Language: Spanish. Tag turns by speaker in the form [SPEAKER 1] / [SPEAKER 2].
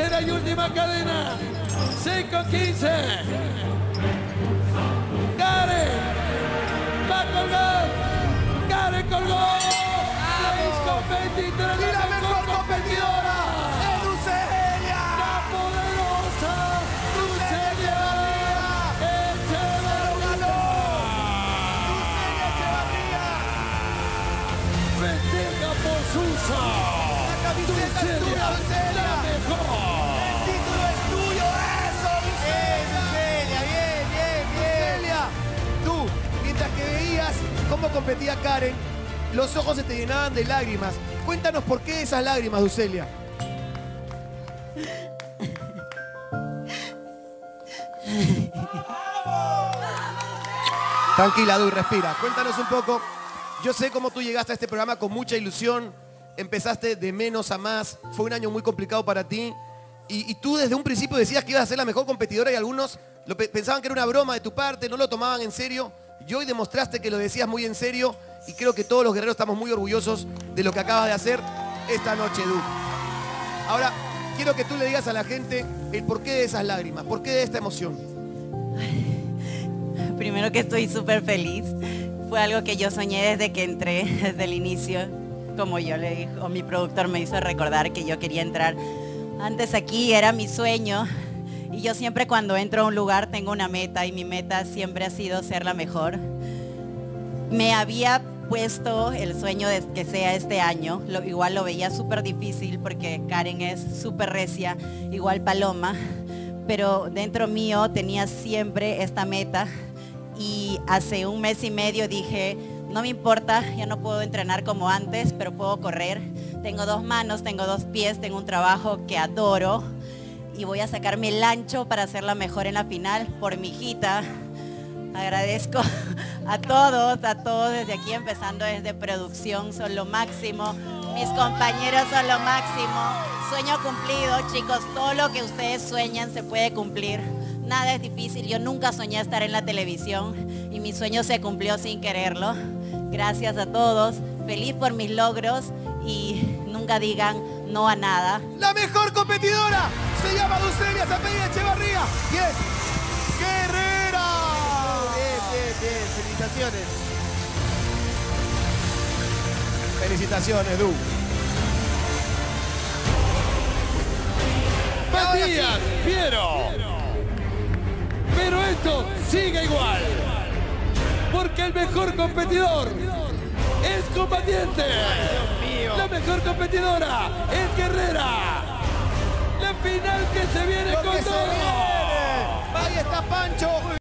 [SPEAKER 1] tercera y última cadena. 6 con 15. Karen va a colgar. Karen colgó. 6 con 23.
[SPEAKER 2] ¡Y la mejor competidora!
[SPEAKER 1] Festeja por Susa.
[SPEAKER 2] La camiseta es tuya. El título es tuyo, eso, Lucelia. Bien, bien. Tú, mientras que veías cómo competía Karen, los ojos se te llenaban de lágrimas. Cuéntanos por qué esas lágrimas, Lucelia. Tranquila, Du, respira. Cuéntanos un poco. Yo sé cómo tú llegaste a este programa con mucha ilusión. Empezaste de menos a más. Fue un año muy complicado para ti. Y, tú desde un principio decías que ibas a ser la mejor competidora y algunos pensaban que era una broma de tu parte, no lo tomaban en serio. Y hoy demostraste que lo decías muy en serio. Y creo que todos los guerreros estamos muy orgullosos de lo que acabas de hacer esta noche, Du. Ahora, quiero que tú le digas a la gente el porqué de esas lágrimas, por qué de esta emoción.
[SPEAKER 3] Primero que estoy súper feliz. Fue algo que yo soñé desde que entré, desde el inicio. Como yo le dijo, mi productor me hizo recordar que yo quería entrar. Antes aquí era mi sueño. Y yo siempre cuando entro a un lugar tengo una meta y mi meta siempre ha sido ser la mejor. Me había puesto el sueño de que sea este año. Igual lo veía súper difícil porque Karen es súper recia, igual Paloma. Pero dentro mío tenía siempre esta meta y hace un mes y medio dije, no me importa, ya no puedo entrenar como antes, pero puedo correr. Tengo dos manos, tengo dos pies, tengo un trabajo que adoro y voy a sacarme el ancho para ser la mejor en la final por mi hijita. Agradezco a todos, a todos desde aquí, empezando desde producción, son lo máximo. Mis compañeros son lo máximo. Sueño cumplido, chicos. Todo lo que ustedes sueñan se puede cumplir. Nada es difícil. Yo nunca soñé estar en la televisión y mi sueño se cumplió sin quererlo. Gracias a todos. Feliz por mis logros y nunca digan no a nada.
[SPEAKER 2] La mejor competidora se llama Lucelia Zapella Echevarría y es Guerrera. Bien, bien, bien. Felicitaciones. Felicitaciones, Du.
[SPEAKER 1] Matías Piero. Pero esto sigue igual. Porque el mejor competidor es combatiente. La mejor competidora es Guerrera.